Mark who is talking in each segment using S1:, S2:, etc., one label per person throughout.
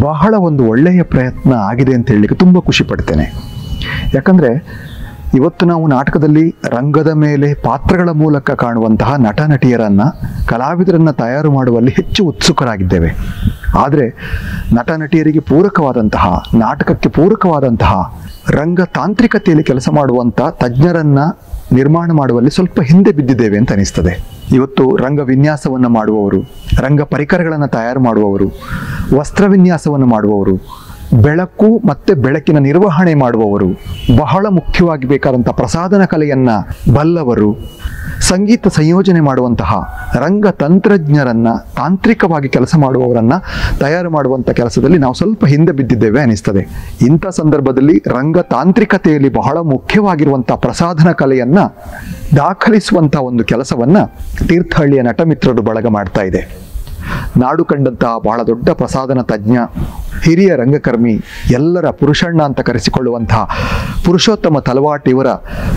S1: ಬಹಳ ಒಂದು ಒಳ್ಳೆಯ ಪ್ರಯತ್ನ ಆಗಿದೆ ಅಂತ ಹೇಳಲಿಕ್ಕೆ ತುಂಬ ಖುಷಿ ಪಡ್ತೇನೆ. ಯಾಕಂದರೆ ಇವತ್ತು ನಾವು ನಾಟಕದಲ್ಲಿ ರಂಗದ ಮೇಲೆ ಪಾತ್ರಗಳ ಮೂಲಕ ಕಾಣುವಂತಹ ನಟ ನಟಿಯರನ್ನು ಕಲಾವಿದರನ್ನು ತಯಾರು ಮಾಡುವಲ್ಲಿ ಹೆಚ್ಚು ಉತ್ಸುಕರಾಗಿದ್ದೇವೆ. ಆದರೆ ನಟ ನಟಿಯರಿಗೆ ಪೂರಕವಾದಂತಹ, ನಾಟಕಕ್ಕೆ ಪೂರಕವಾದಂತಹ ರಂಗ ತಾಂತ್ರಿಕತೆಯಲ್ಲಿ ಕೆಲಸ ಮಾಡುವಂಥ ತಜ್ಞರನ್ನು ನಿರ್ಮಾಣ ಮಾಡುವಲ್ಲಿ ಸ್ವಲ್ಪ ಹಿಂದೆ ಬಿದ್ದಿದ್ದೇವೆ ಅಂತ ಅನಿಸ್ತದೆ. ಇವತ್ತು ರಂಗ ವಿನ್ಯಾಸವನ್ನು ಮಾಡುವವರು ರಂಗ ಪರಿಕರಗಳನ್ನು ತಯಾರು ಮಾಡುವವರು ವಸ್ತ್ರ ವಿನ್ಯಾಸವನ್ನು ಮಾಡುವವರು, ಬೆಳಕು ಮತ್ತೆ ಬೆಳಕಿನ ನಿರ್ವಹಣೆ ಮಾಡುವವರು, ಬಹಳ ಮುಖ್ಯವಾಗಿ ಬೇಕಾದಂಥ ಪ್ರಸಾದನ ಕಲೆಯನ್ನ ಬಲ್ಲವರು, ಸಂಗೀತ ಸಂಯೋಜನೆ ಮಾಡುವಂತಹ ರಂಗ ತಂತ್ರಜ್ಞರನ್ನ ತಾಂತ್ರಿಕವಾಗಿ ಕೆಲಸ ಮಾಡುವವರನ್ನ ತಯಾರು ಮಾಡುವಂಥ ಕೆಲಸದಲ್ಲಿ ನಾವು ಸ್ವಲ್ಪ ಹಿಂದೆ ಬಿದ್ದಿದ್ದೇವೆ ಅನಿಸ್ತದೆ. ಇಂಥ ಸಂದರ್ಭದಲ್ಲಿ ರಂಗ ತಾಂತ್ರಿಕತೆಯಲ್ಲಿ ಬಹಳ ಮುಖ್ಯವಾಗಿರುವಂತಹ ಪ್ರಸಾದನ ಕಲೆಯನ್ನ ದಾಖಲಿಸುವಂಥ ಒಂದು ಕೆಲಸವನ್ನ ತೀರ್ಥಹಳ್ಳಿಯ ನಟಮಿತ್ರರು ಬಳಗ ಮಾಡ್ತಾ ಇದೆ. ನಾಡು ಕಂಡಂತಹ ಬಹಳ ದೊಡ್ಡ ಪ್ರಸಾದನ ತಜ್ಞ, ಹಿರಿಯ ರಂಗಕರ್ಮಿ, ಎಲ್ಲರ ಪುರುಷಣ್ಣ ಅಂತ ಕರೆಸಿಕೊಳ್ಳುವಂತಹ ಪುರುಷೋತ್ತಮ ತಲವಾಟ್ ಇವರ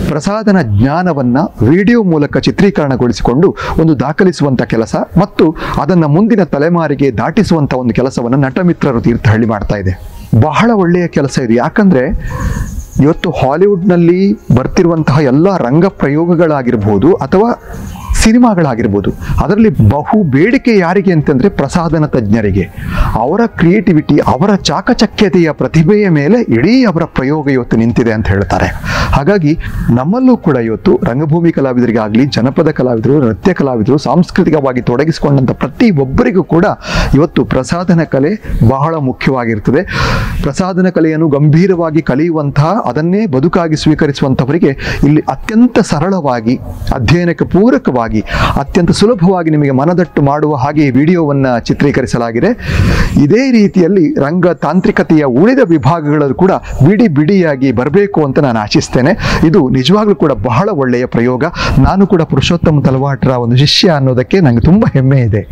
S1: ಪ್ರಸಾದನ ಜ್ಞಾನವನ್ನ ವಿಡಿಯೋ ಮೂಲಕ ಚಿತ್ರೀಕರಣಗೊಳಿಸಿಕೊಂಡು ಒಂದು ದಾಖಲಿಸುವಂಥ ಕೆಲಸ ಮತ್ತು ಅದನ್ನು ಮುಂದಿನ ತಲೆಮಾರಿಗೆ ದಾಟಿಸುವಂಥ ಒಂದು ಕೆಲಸವನ್ನು ನಟಮಿತ್ರರು ತೀರ್ಥಹಳ್ಳಿ ಮಾಡ್ತಾ ಇದೆ. ಬಹಳ ಒಳ್ಳೆಯ ಕೆಲಸ ಇದು. ಯಾಕಂದ್ರೆ ಇವತ್ತು ಹಾಲಿವುಡ್ನಲ್ಲಿ ಬರ್ತಿರುವಂತಹ ಎಲ್ಲ ರಂಗ ಪ್ರಯೋಗಗಳಾಗಿರ್ಬೋದು ಅಥವಾ ಸಿನಿಮಾಗಳಾಗಿರ್ಬೋದು. ಅದರಲ್ಲಿ ಬಹು ಬೇಡಿಕೆ ಯಾರಿಗೆ ಅಂತಂದರೆ ಪ್ರಸಾದನ ತಜ್ಞರಿಗೆ. ಅವರ ಕ್ರಿಯೇಟಿವಿಟಿ ಅವರ ಚಾಕಚಕ್ಯತೆಯ ಪ್ರತಿಭೆಯ ಮೇಲೆ ಇಡೀ ಅವರ ಪ್ರಯೋಗ ಇವತ್ತು ನಿಂತಿದೆ ಅಂತ ಹೇಳ್ತಾರೆ. ಹಾಗಾಗಿ ನಮ್ಮಲ್ಲೂ ಕೂಡ ಇವತ್ತು ರಂಗಭೂಮಿ ಕಲಾವಿದರಿಗಾಗಲಿ, ಜನಪದ ಕಲಾವಿದರು, ನೃತ್ಯ ಕಲಾವಿದರು, ಸಾಂಸ್ಕೃತಿಕವಾಗಿ ತೊಡಗಿಸಿಕೊಂಡಂಥ ಪ್ರತಿ ಒಬ್ಬರಿಗೂ ಕೂಡ ಇವತ್ತು ಪ್ರಸಾದನ ಕಲೆ ಬಹಳ ಮುಖ್ಯವಾಗಿರ್ತದೆ. ಪ್ರಸಾದನ ಕಲೆಯನ್ನು ಗಂಭೀರವಾಗಿ ಕಲಿಯುವಂತಹ, ಅದನ್ನೇ ಬದುಕಾಗಿ ಸ್ವೀಕರಿಸುವಂಥವರಿಗೆ ಇಲ್ಲಿ ಅತ್ಯಂತ ಸರಳವಾಗಿ, ಅಧ್ಯಯನಕ್ಕೆ ಪೂರಕವಾಗಿ, ಅತ್ಯಂತ ಸುಲಭವಾಗಿ ನಿಮಗೆ ಮನದಟ್ಟು ಮಾಡುವ ಹಾಗೆ ವಿಡಿಯೋವನ್ನು ಚಿತ್ರೀಕರಿಸಲಾಗಿದೆ. ಇದೇ ರೀತಿಯಲ್ಲಿ ರಂಗ ತಾಂತ್ರಿಕತೆಯ ಉಳಿದ ವಿಭಾಗಗಳಲ್ಲೂ ಕೂಡ ಬಿಡಿ ಬಿಡಿಯಾಗಿ ಬರಬೇಕು ಅಂತ ನಾನು ಆಶಿಸ್ತೇನೆ. ಇದು ನಿಜವಾಗ್ಲೂ ಕೂಡ ಬಹಳ ಒಳ್ಳೆಯ ಪ್ರಯೋಗ. ನಾನು ಕೂಡ ಪುರುಷೋತ್ತಮ ತಲವಾಟರ ಒಂದು ಶಿಷ್ಯ ಅನ್ನೋದಕ್ಕೆ ನನಗೆ ತುಂಬ ಹೆಮ್ಮೆ ಇದೆ.